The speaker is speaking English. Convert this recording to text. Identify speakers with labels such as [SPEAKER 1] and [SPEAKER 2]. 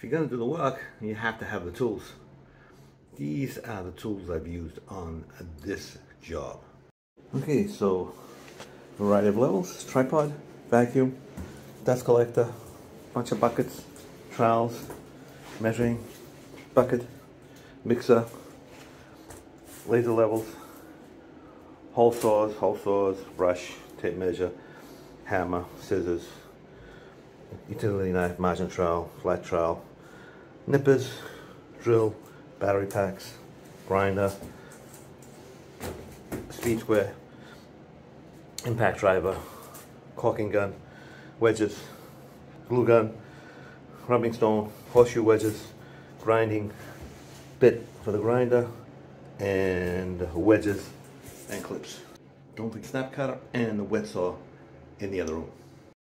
[SPEAKER 1] if you're going to do the work, you have to have the tools. These are the tools I've used on this job. Okay, so variety of levels, tripod, vacuum, dust collector, bunch of buckets, trowels, measuring bucket, mixer, laser levels, hole saws, hole saws, brush, tape measure, hammer, scissors, utility knife, margin trowel, flat trowel, nippers, drill, battery packs, grinder, speed square, impact driver, caulking gun, wedges, glue gun, rubbing stone, horseshoe wedges, grinding bit for the grinder, and wedges and clips. Don't forget snap cutter and the wet saw in the other room.